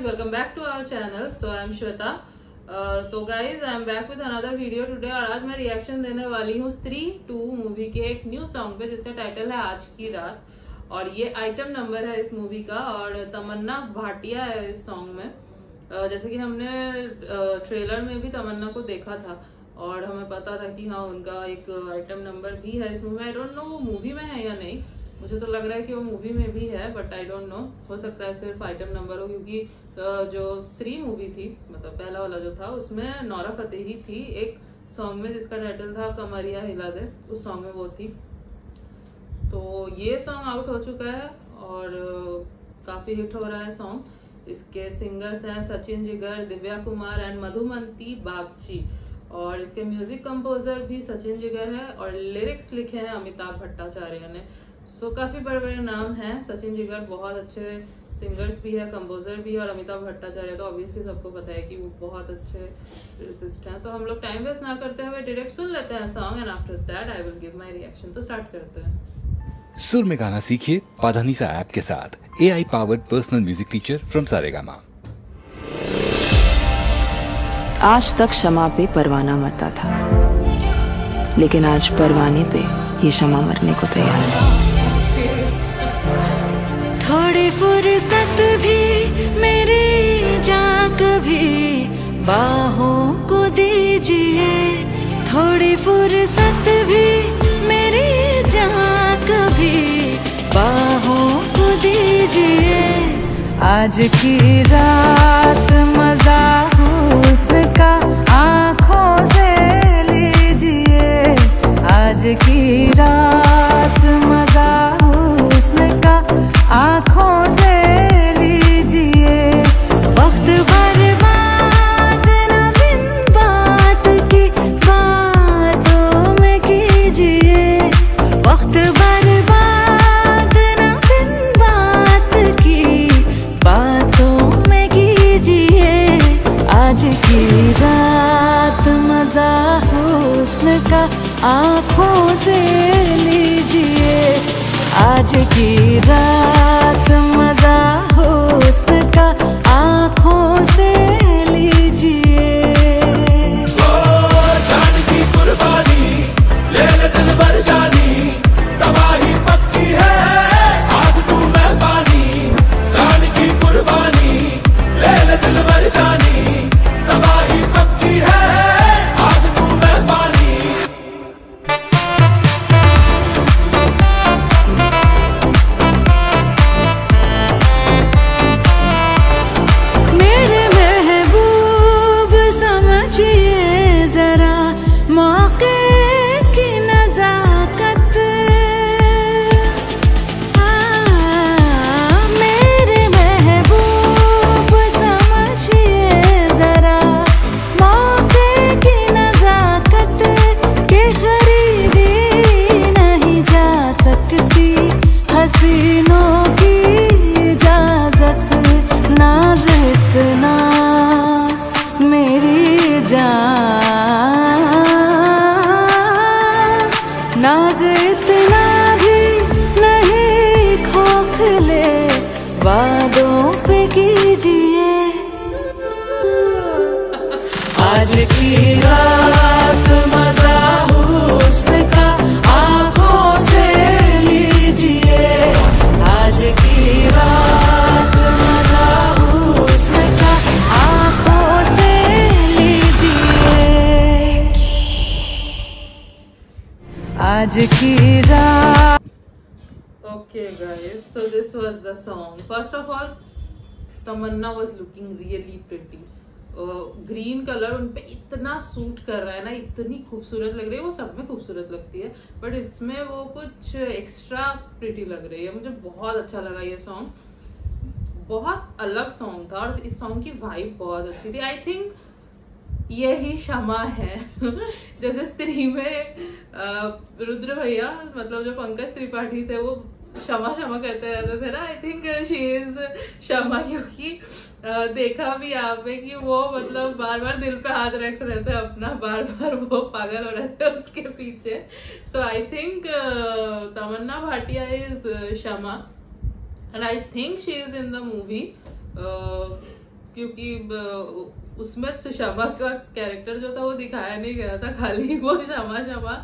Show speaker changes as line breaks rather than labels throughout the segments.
guys welcome back to our channel. So i'm shweta. Uh, तो guys I am back with another video today और आज मैं reaction देने वाली हूँ स्त्री टू मूवी के एक न्यू सॉन्ग पे जिसका टाइटल है आज की रात। और ये आइटम नंबर है इस मूवी का और तमन्ना भाटिया है इस सॉन्ग में। Uh, जैसे कि हमने ट्रेलर uh, में भी तमन्ना को देखा था और हमें पता था कि हाँ उनका एक आइटम नंबर भी है इस मूवी आई डोंट नो वो मूवी में है या नहीं मुझे तो लग रहा है कि वो मूवी में भी है बट आई डोंट नो हो सकता है सिर्फ़ आइटम नंबर हो, क्योंकि जो स्त्री मूवी थी मतलब पहला वाला जो था, उसमें नौरा फतेही थी एक सॉन्ग में, जिसका टाइटल था कमरिया हिला दे, उस सॉन्ग में वो थी। तो ये सॉन्ग आउट हो चुका है और काफ़ी हिट हो रहा है सॉन्ग इसके सिंगर्स हैं सचिन जिगर, दिव्या कुमार एंड मधुमंती बागची। और इसके म्यूज़िक कंपोजर भी सचिन जिगर है और लिरिक्स लिखे हैं अमिताभ भट्टाचार्य ने। सो so, काफ़ी बड़े बड़े नाम हैं। सचिन जिगर बहुत अच्छे सिंगर्स भी है कंपोजर भी है और अमिताभ भट्टाचार्य तो ऑब्वियसली सबको पता है कि वो बहुत अच्छे लिरिसिस्ट हैं। तो हम लोग टाइम वेस्ट ना करते हुए डायरेक्ट सुन लेते हैं song and after that I will give my reaction तो स्टार्ट करते हैं।
सुर में गाना सीखिए पाधानीसा ऐप के साथ। A I powered personal music teacher from Saregama
आज तक क्षमा पे परवाना मरता था। लेकिन आज परवाने पे ये क्षमा मरने को तैयार है।
फुर्सत भी, मेरी जा कभी बाहों को दीजिए। थोड़ी फुर्सत भी, मेरी जा कभी बाहों को दीजिए। आज की रात मज़ा हुस्न की रात मज़ा हुस्न का आँखों से लीजिए। आज की रात मज़ा इतना भी नहीं खोखले वादों पे कीजिए। आज की रात आज की रात
Okay, guys. So this was the song. First of all, Tamannaah was looking really pretty. Green colour उन पे इतना सूट कर रहा है ना इतनी खूबसूरत लग रही है वो सब में खूबसूरत लगती है बट इसमें वो कुछ एक्स्ट्रा प्रिटी लग रही है मुझे बहुत अच्छा लगा ये सॉन्ग बहुत अलग सॉन्ग था और इस सॉन्ग की वाइब बहुत अच्छी थी आई थिंक यही क्षमा है जैसे स्त्री में रुद्र भैया मतलब जो पंकज त्रिपाठी थे, वो क्षमा क्षमा करते रहते थे ना आई थिंक शी इज़ क्षमा, क्योंकि देखा भी पे कि वो मतलब बार बार दिल पे हाथ रख रहे थे अपना बार बार वो पागल हो रहे थे उसके पीछे so I think Tamannaah Bhatia is Kshama, and I think she is in the movie. क्योंकि उसमें सुषमा का कैरेक्टर जो था वो दिखाया नहीं गया था, खाली वो क्षमा क्षमा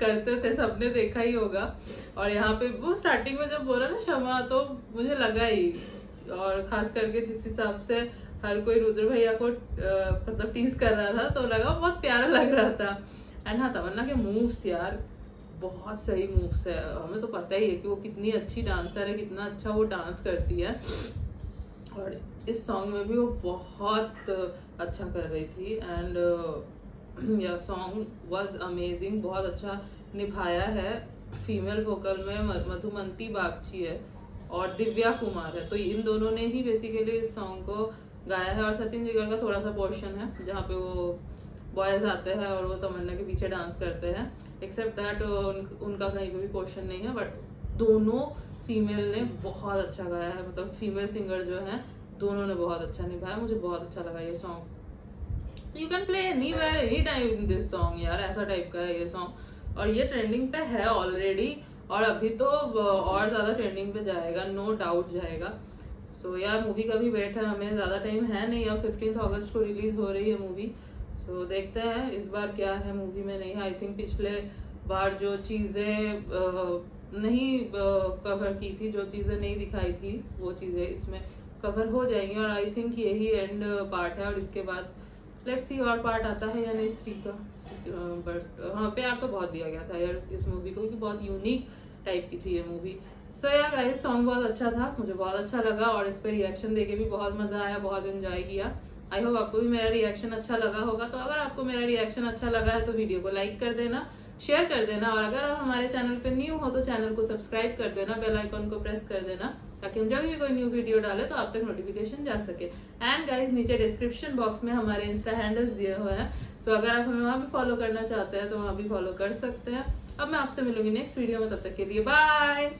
करते थे, सबने देखा ही होगा। और यहाँ पे वो स्टार्टिंग में जब बोला ना क्षमा तो मुझे लगा ही, और खास करके जिस हिसाब से हर कोई रुद्र भैया को मतलब टीज कर रहा था तो लगा बहुत प्यारा लग रहा था। एंड हाँ तमन्ना के मूव्स यार, बहुत सही मूव्स है। हमें तो पता ही है कि वो कितनी अच्छी डांसर है, कितना अच्छा वो डांस करती है। और इस सॉन्ग में भी वो बहुत अच्छा कर रही थी एंड या सॉन्ग वाज अमेजिंग बहुत अच्छा निभाया है। फीमेल वोकल में मधुमंती बागची है और दिव्या कुमार है। तो इन दोनों ने ही बेसिकली इस सॉन्ग को गाया है और सचिन जिगर का थोड़ा सा पोर्शन है जहाँ पे वो बॉयज़ आते हैं और वो तमन्ना के पीछे डांस करते हैं। एक्सेप्ट दैट उन, उनका कहीं पे भी पोर्शन नहीं है बट दोनों फीमेल ने बहुत अच्छा गाया है मतलब फीमेल सिंगर जो है दोनों ने बहुत अच्छा निभाया मुझे बहुत अच्छा लगा ये song you can play any where any time in this song यार ऐसा टाइप का है ये सॉन्ग और ये ट्रेंडिंग पे है ऑलरेडी और अभी तो और ज़्यादा ट्रेंडिंग पे जाएगा नो डाउट जाएगा। सो so, यार मूवी का भी वेट है हमें ज़्यादा टाइम है नहीं अब फिफ्टीन अगस्त को रिलीज़ हो रही है मूवी सो so, देखते हैं इस बार क्या है मूवी में नहीं आई थिंक पिछले बार जो चीज़ें नहीं कवर की थी, जो चीज़ें नहीं दिखाई थी, वो चीज़ें इसमें कवर हो जाएँगी। और आई थिंक यही एंड पार्ट है। और इसके बाद लेट्स सी और पार्ट आता है या नहीं स्त्री का बट हाँ प्यार तो बहुत दिया गया था यार इस मूवी को, क्योंकि बहुत यूनिक टाइप की थी ये मूवी सो यार गाइस सॉन्ग बहुत अच्छा था, मुझे बहुत अच्छा लगा। और इस पर रिएक्शन देके भी बहुत मज़ा आया, बहुत इन्जॉय किया। आई होप आपको भी मेरा रिएक्शन अच्छा लगा होगा। तो अगर आपको मेरा रिएक्शन अच्छा लगा है तो वीडियो को लाइक कर देना। शेयर कर देना और अगर आप हमारे चैनल पर न्यू हो तो चैनल को सब्सक्राइब कर देना बेल आइकॉन को प्रेस कर देना ताकि हम जब भी कोई न्यू वीडियो डाले तो आप तक नोटिफिकेशन जा सके। एंड गाइज़ नीचे डिस्क्रिप्शन बॉक्स में हमारे इंस्टा हैंडल्स दिए हुए हैं। सो so, अगर आप हमें वहाँ भी फॉलो करना चाहते हैं तो वहाँ भी फॉलो कर सकते हैं। अब मैं आपसे मिलूँगी नेक्स्ट वीडियो में तब तक के लिए बाय